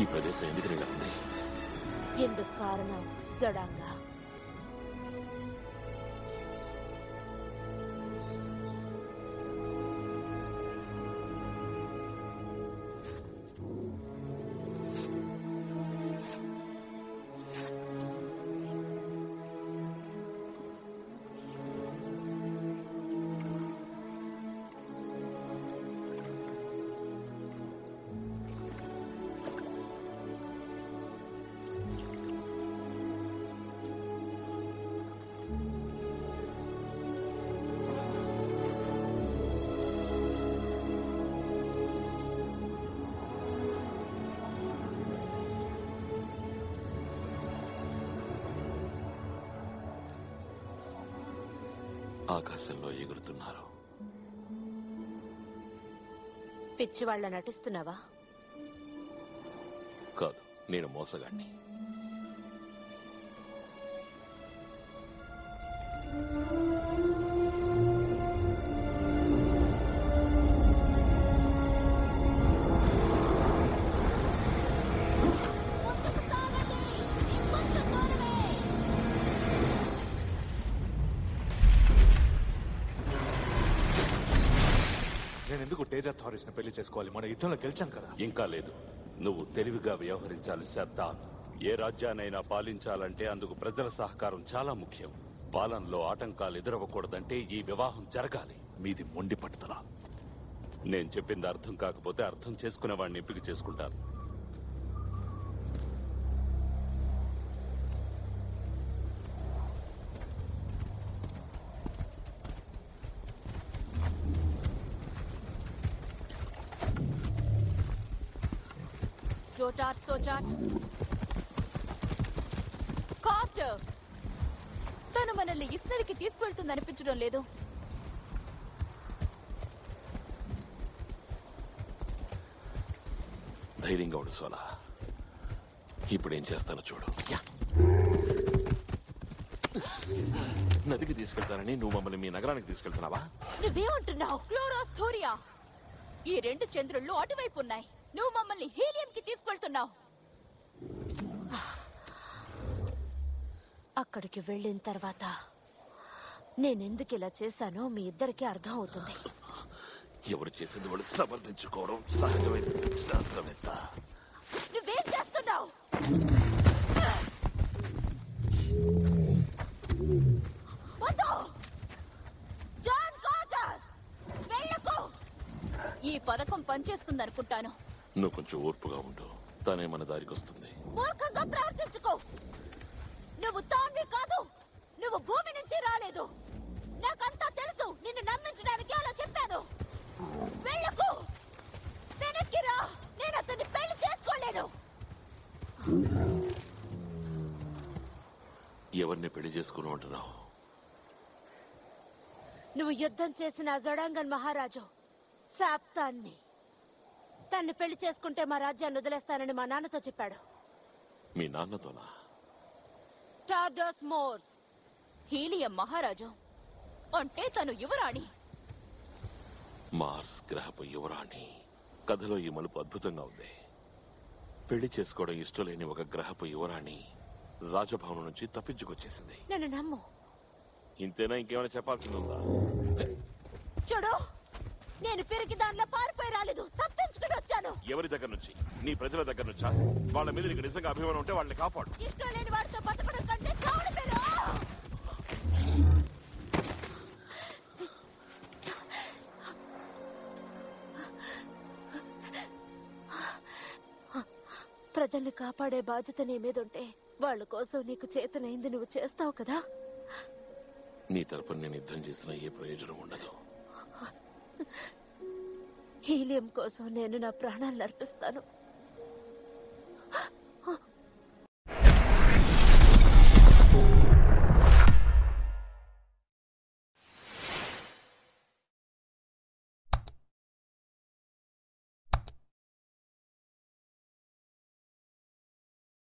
ఈ ప్రదేశం ఎందుకు ఇలా ఉంది? ఎందుకు కారణం? జడాంగా ఆకాశంలో ఎగురుతున్నారు. పిచ్చివాళ్ళ నటిస్తున్నావా? కాదు నేను మోసగాడిని. నేను ఎందుకు తేజ థారిస్ని పెళ్ళి చేసుకోవాలి? మన యుద్ధంలో గెలిచాను కదా. ఇంకా లేదు. నువ్వు తెలివిగా వ్యవహరించాలి శ్రద్ధ ఏ రాజ్యాన్నైనా పాలించాలంటే అందుకు ప్రజల సహకారం చాలా ముఖ్యం. పాలనలో ఆటంకాలు ఎదురవ్వకూడదంటే ఈ వివాహం జరగాలి. మీది మొండి పట్టుదల. నేను చెప్పింది అర్థం కాకపోతే అర్థం చేసుకునే వాడిని ఎంపిక చేసుకుంటాను. చోటార్ సోచార్ కార్టర్ తను మనల్ని ఇద్దరికి తీసుకెళ్తుంది అనిపించడం లేదు ధైర్యంగా ఉండు సోలా ఇప్పుడు ఏం చేస్తానో చూడు నదికి తీసుకెళ్తానని నువ్వు మమ్మల్ని మీ నగరానికి తీసుకెళ్తున్నావా నువ్వేమంటున్నావు? క్లోరాస్థోరియా? ఈ రెండు చంద్రుళ్ళు అటువైపు ఉన్నాయి నువ్వు మమ్మల్ని హీలియం కి తీసుకెళ్తున్నావు. అక్కడికి వెళ్ళిన తర్వాత నేనెందుకు ఇలా చేశానో మీ ఇద్దరికి అర్థం అవుతుంది. ఎవరు చేసింది వాళ్ళు సమర్థించుకోవడం సహజమైన శాస్త్రవేత్త. నువ్వేం చేస్తున్నావు? వద్దు! జాన్ కార్టర్ వెళ్ళకు! ఈ పథకం పనిచేస్తుందనుకుంటాను. నువ్వు కొంచెం ఓర్పుగా ఉండు. తనే మన దారికి వస్తుంది. మూర్ఖంగా ప్రవర్తించుకో. నువ్వు తాన్వి కాదు. నువ్వు భూమి నుంచి రాలేదు. నాకంతా తెలుసు. నిన్ను నమ్మించడానికి అలా చెప్పాను. వెళ్ళకు. వెనక్కి రా. నేను అతన్ని పెళ్ళి చేసుకోలేదు. ఎవరిని పెళ్ళి చేసుకుని ఉంటున్నావు నువ్వు యుద్ధం చేసిన జడాంగన్ మహారాజు. శాప్తాన్ని తన్ని పెళ్ళి చేసుకుంటే మా రాజ్యాన్ని వదిలేస్తానని మా నాన్నతో చెప్పాడు. మీ నాన్నతోనా? టార్డోస్ మోర్స్. హీలియం మహారాజు. అంటే తను యువరాణి. మార్స్ గ్రహపు యువరాణి. కథలో ఈ మలుపు అద్భుతంగా ఉంది. పెళ్ళి చేసుకోవడం ఇష్టం లేని ఒక గ్రహపు యువరాణి రాజభవనం నుంచి తప్పించుకొచ్చేసింది. నన్ను నమ్ము. ఇంతేనా ఇంకేమైనా చెప్పాల్సింది ఉందా? చూడు నేను పెరిగి దానిలో పారిపోయి రాలేదు. తప్పించుకుని వచ్చాను. ఎవరి దగ్గర నుంచి? నీ ప్రజల దగ్గర నుంచా? వాళ్ళ మీద నీకు నిజంగా అభిమానం ఉంటే వాళ్ళని కాపాడు. ఇష్టం లేని వాడితో బతకడం కంటే చావుడు మేలు ప్రజల్ని కాపాడే బాధ్యత నీ మీద ఉంటే వాళ్ళ కోసం నీకు చేతనైంది నువ్వు చేస్తావు కదా? నీ తరపున నేను యుద్ధం చేసిన ఏ ప్రయోజనం ఉండదు. హీలియం కోసం నేను నా ప్రాణాలను అర్పిస్తాను.